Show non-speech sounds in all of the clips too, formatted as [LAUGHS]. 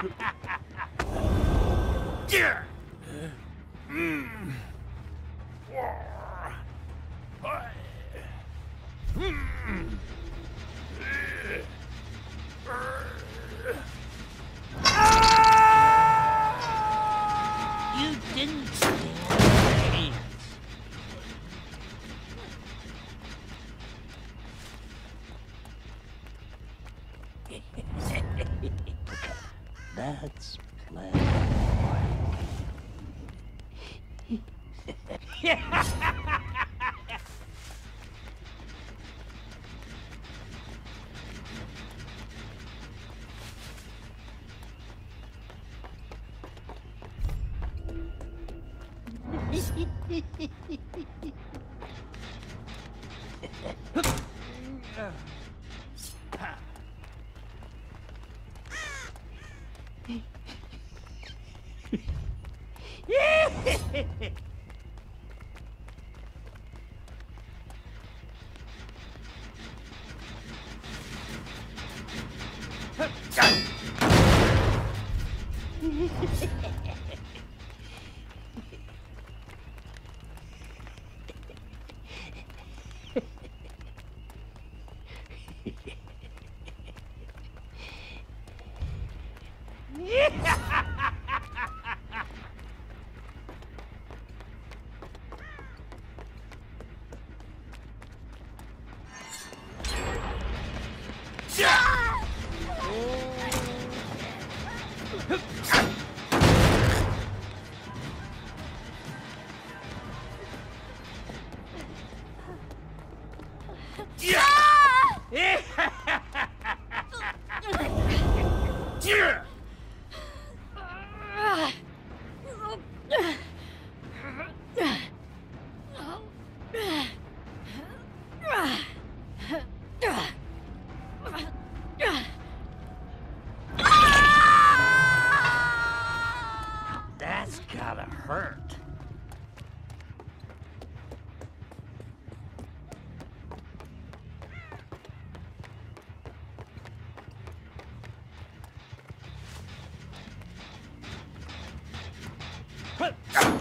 [LAUGHS] Yeah! Hehehehe. [LAUGHS] 混账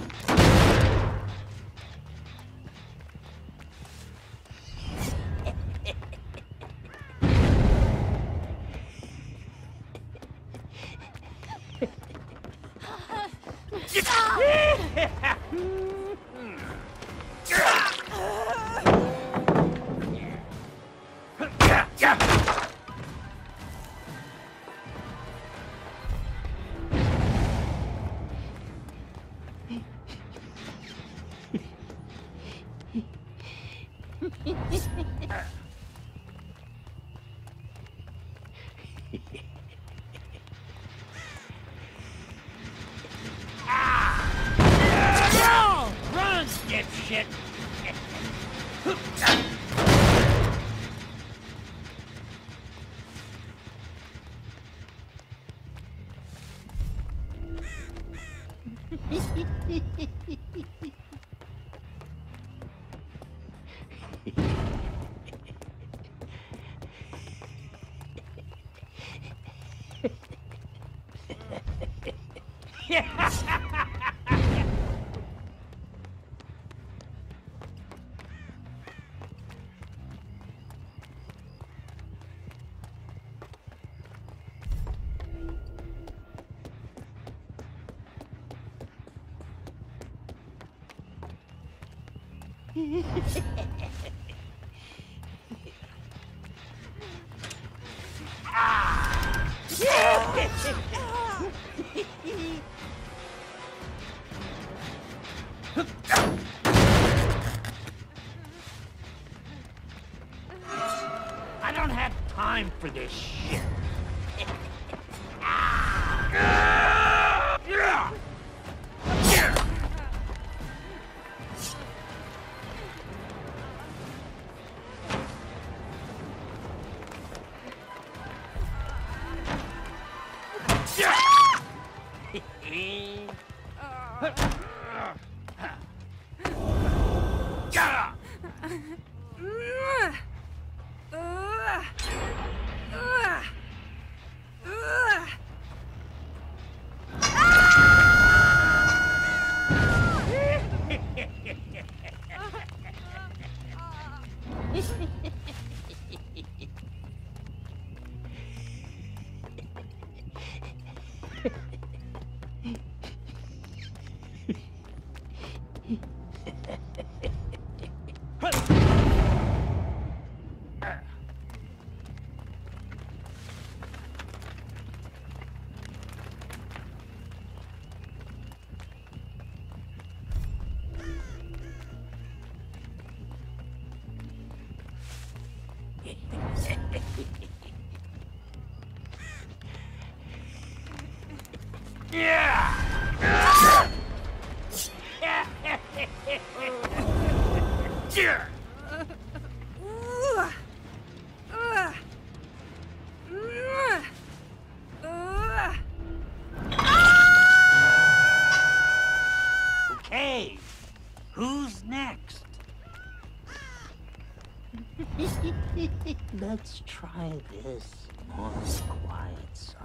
I [LAUGHS] Okay, [LAUGHS] Let's try this on the quiet side.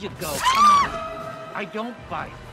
You go? Come on. I don't bite.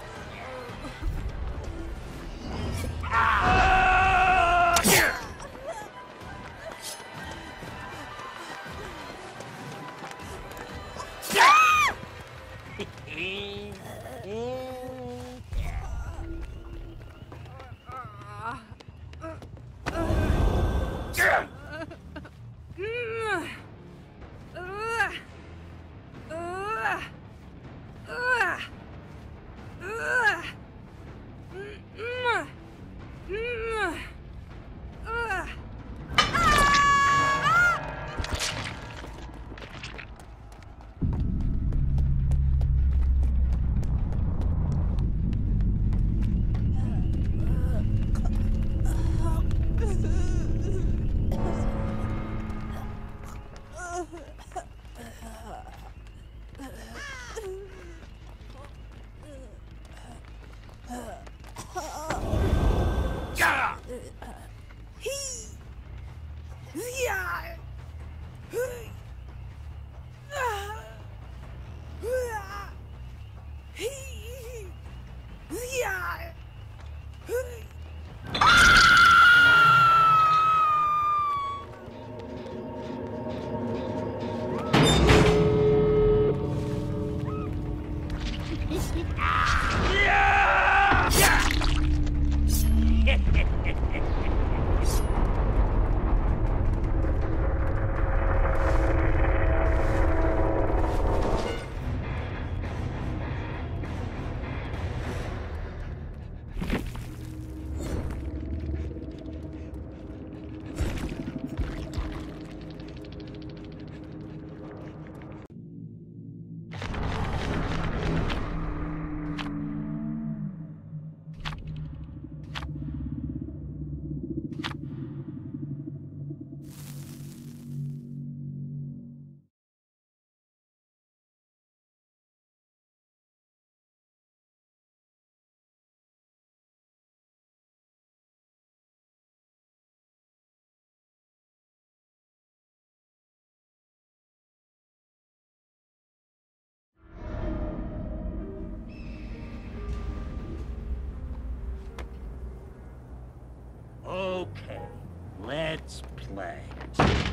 Let's play.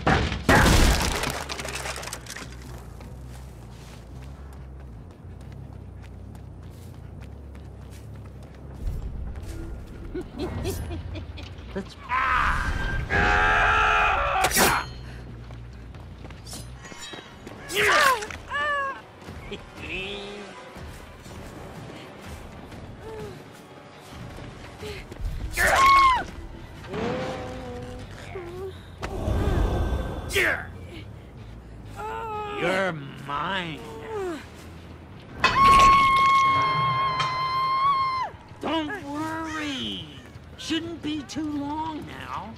Too long now.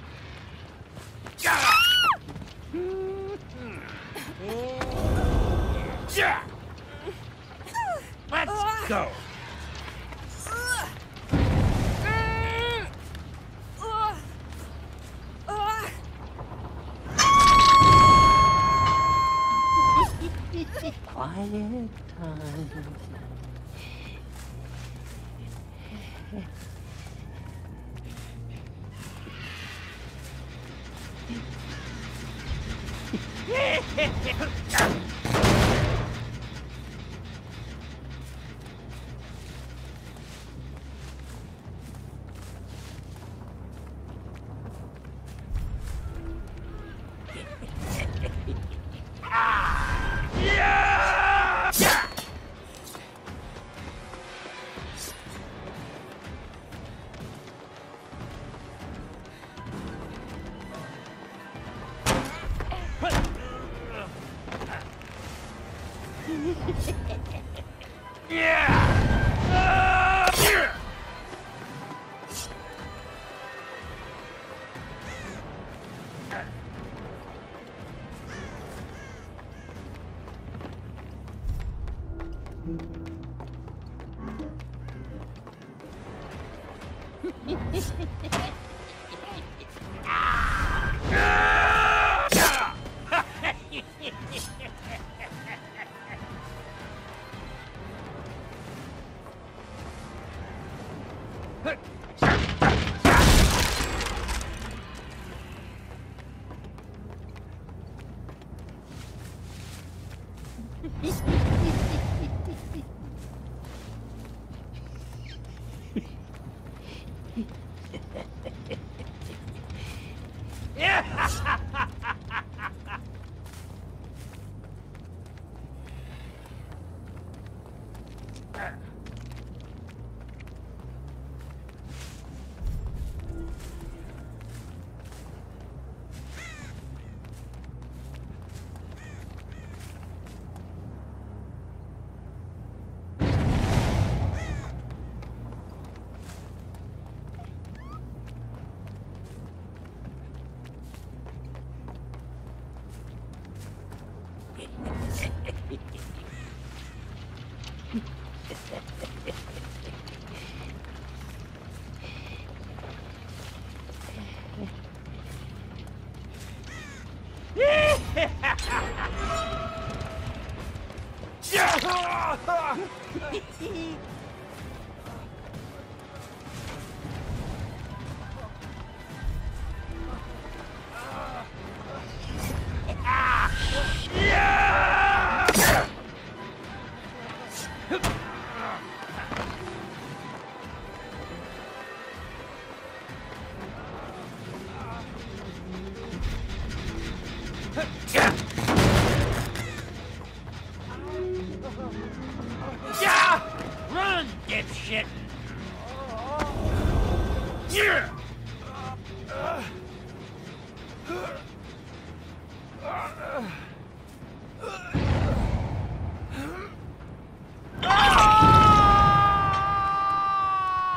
[LAUGHS] Yeah!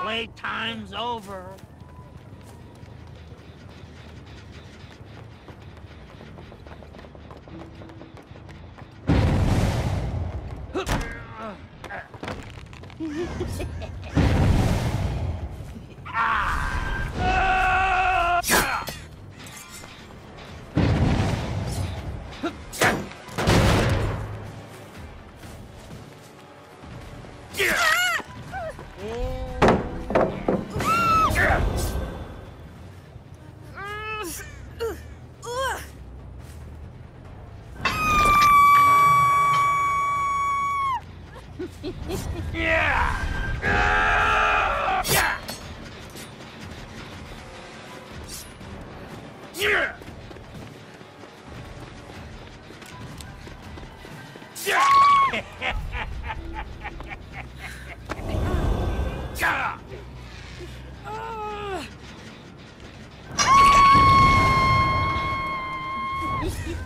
Playtime's over. [LAUGHS]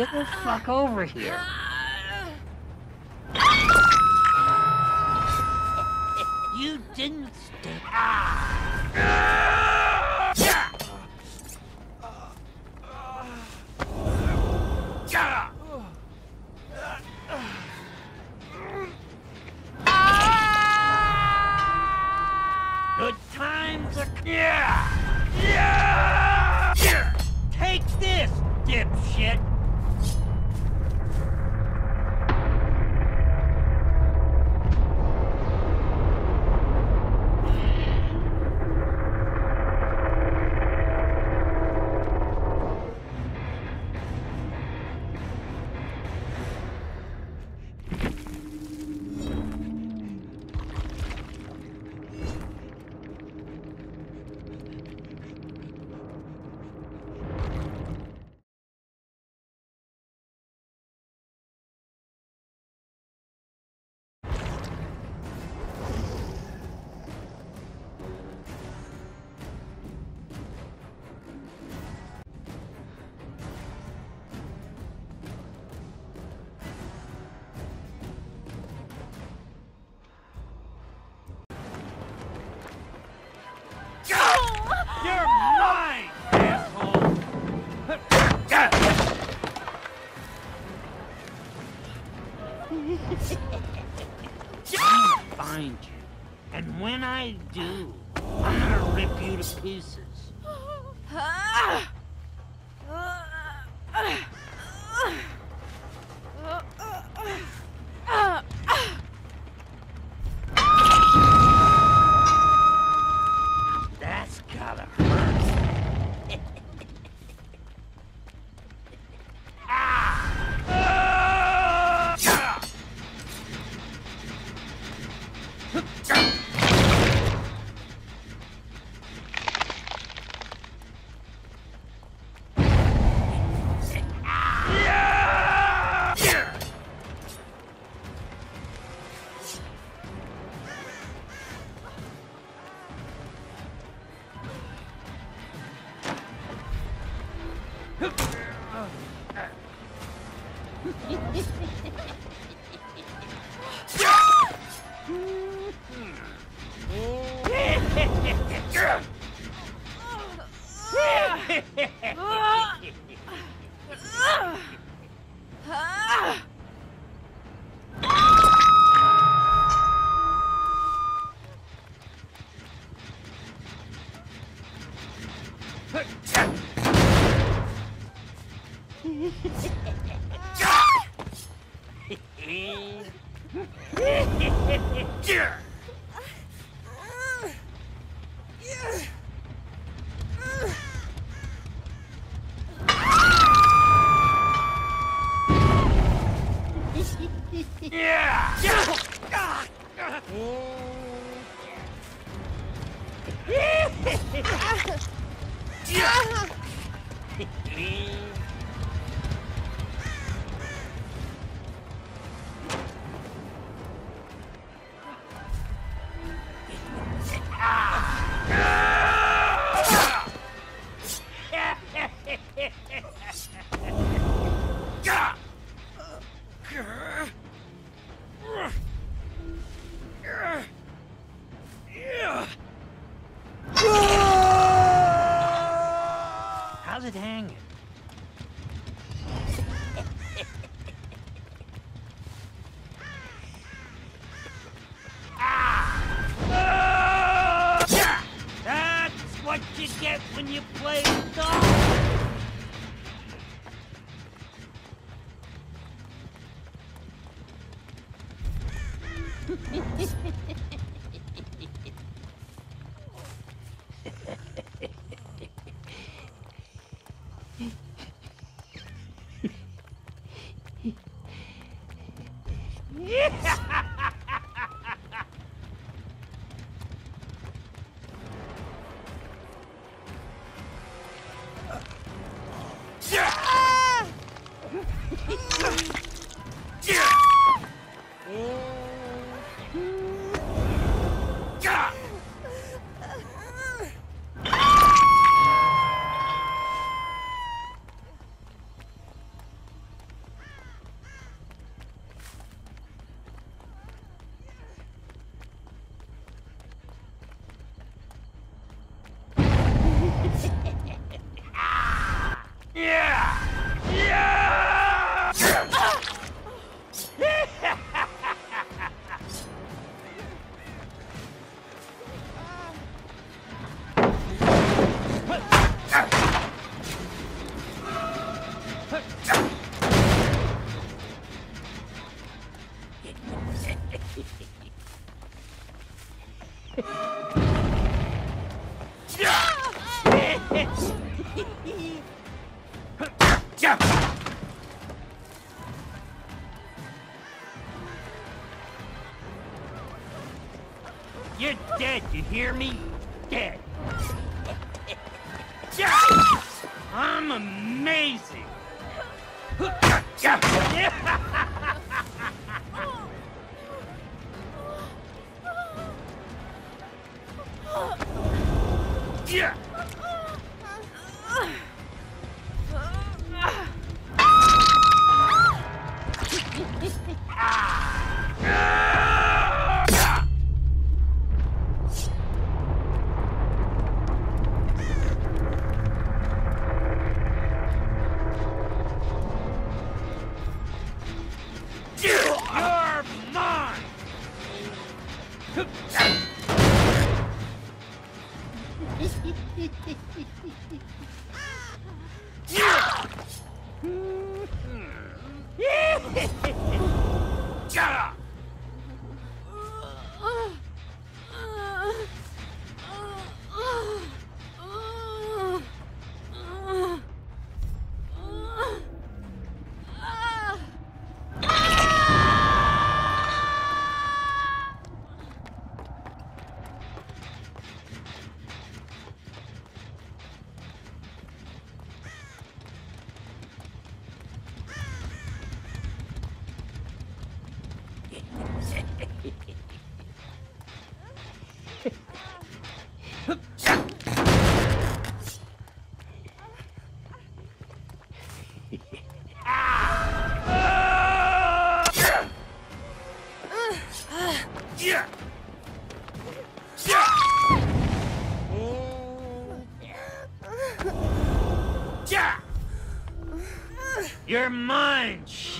Get the fuck over here. Pieces. Yeah! [LAUGHS] [LAUGHS] hear me? [LAUGHS] Yeah!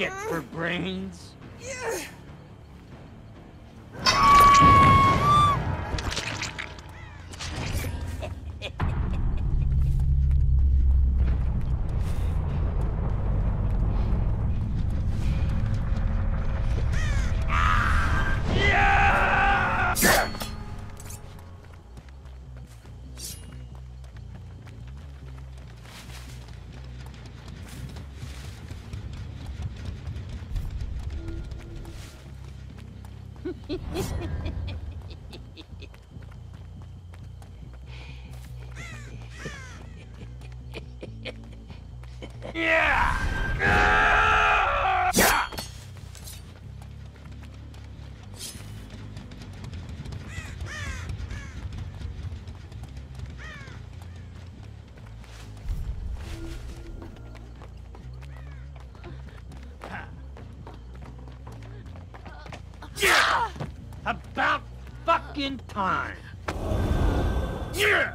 shit for brains? time. Yeah!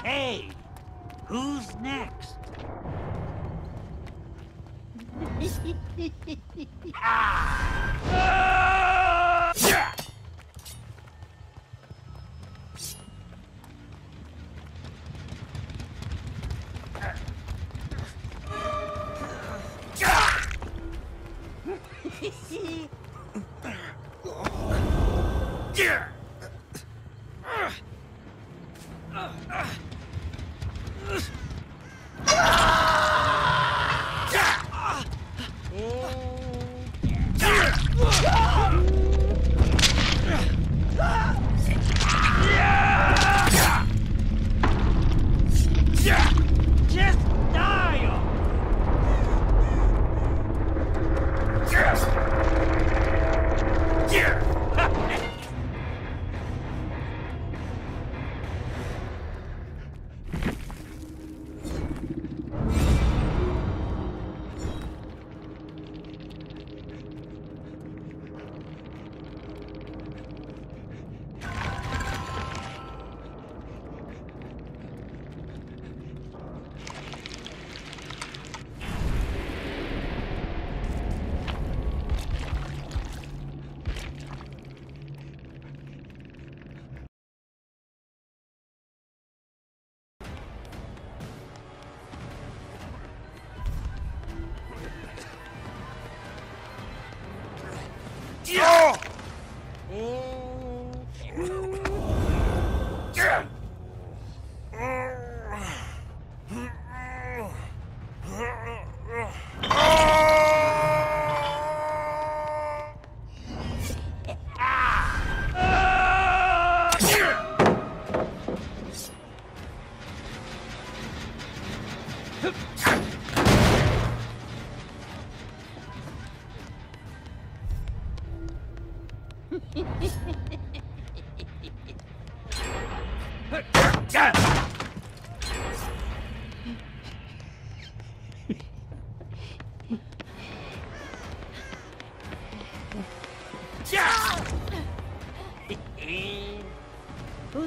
Okay, who's next? [LAUGHS]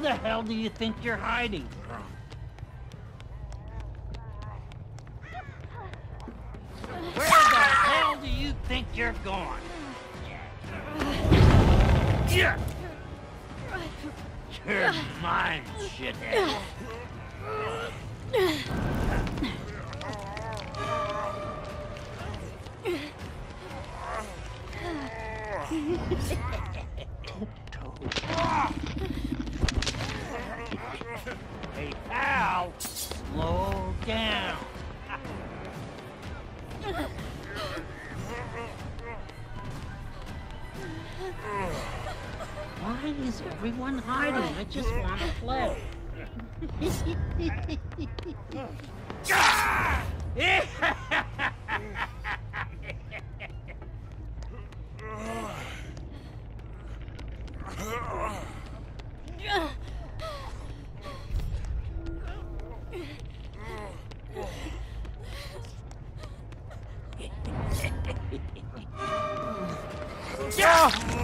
the hell do you think you're hiding from? Where the hell do you think you're going? You're mine, shithead. [LAUGHS] everyone hiding? I just want to play. Okay,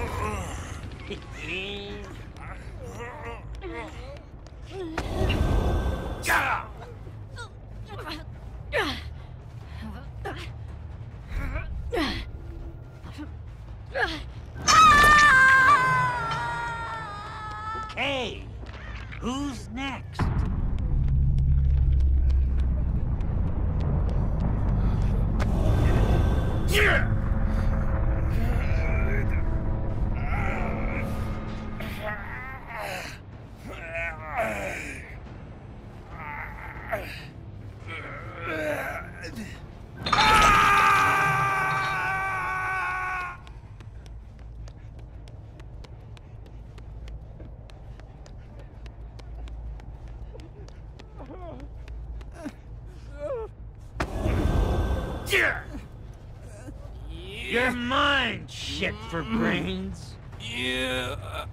for brains. Yeah.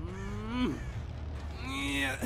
Mm. The good. Yeah.